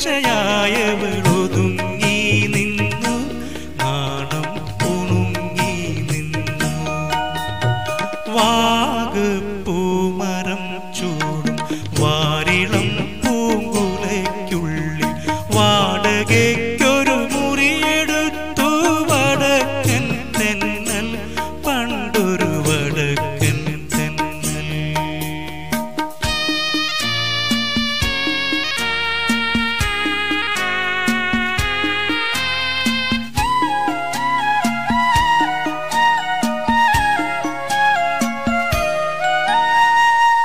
വിവശയായവൾ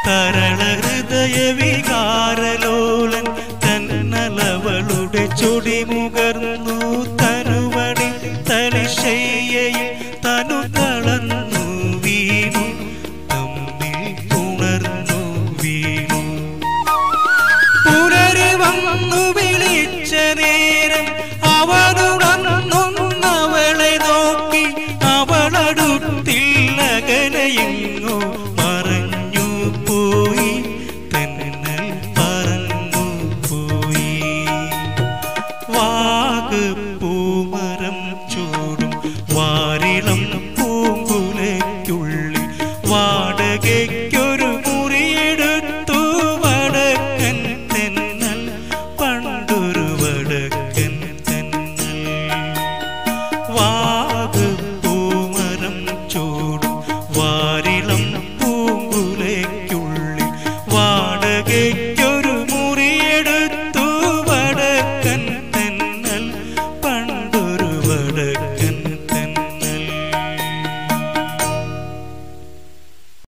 തരള ഹൃദയ വികാരലോലൻ തന്നലവളുടെ ചൊടി മുകർന്നു. തനുവണി തനിശയ്യയിൽ തനു കളന്നു വീണു. തമ്മിൽ ഉണർന്നു വീണു. പുനര് വന്നു വിളിച്ച നേരം അവനുണർന്നൊന്നവളെ നോക്കി. അവളടുത്തിൽ കനയുന്നു നീളം